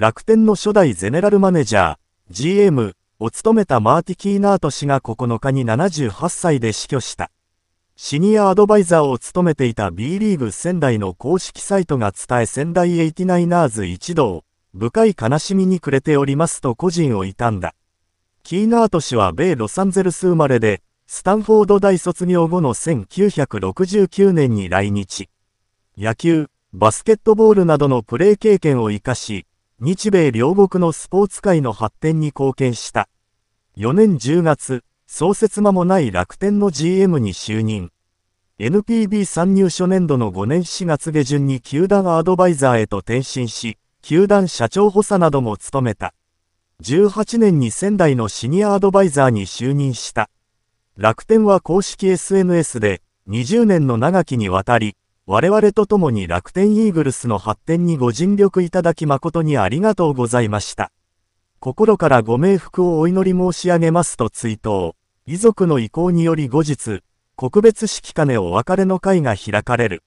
楽天の初代ゼネラルマネージャー、GM を務めたマーティ・キーナート氏が9日に78歳で死去した。シニアアドバイザーを務めていた B リーグ仙台の公式サイトが伝え仙台 89ers 一同、深い悲しみに暮れておりますと個人を悼んだ。キーナート氏は米ロサンゼルス生まれで、スタンフォード大卒業後の1969年に来日。野球、バスケットボールなどのプレー経験を活かし、日米両国のスポーツ界の発展に貢献した。4年10月、創設間もない楽天の GM に就任。NPB 参入初年度の5年4月下旬に球団アドバイザーへと転身し、球団社長補佐なども務めた。18年に仙台のシニアアドバイザーに就任した。楽天は公式 SNS で、20年の長きにわたり、我々と共に楽天イーグルスの発展にご尽力いただき誠にありがとうございました。心からご冥福をお祈り申し上げますと追悼。遺族の意向により後日、告別式金お別れの会が開かれる。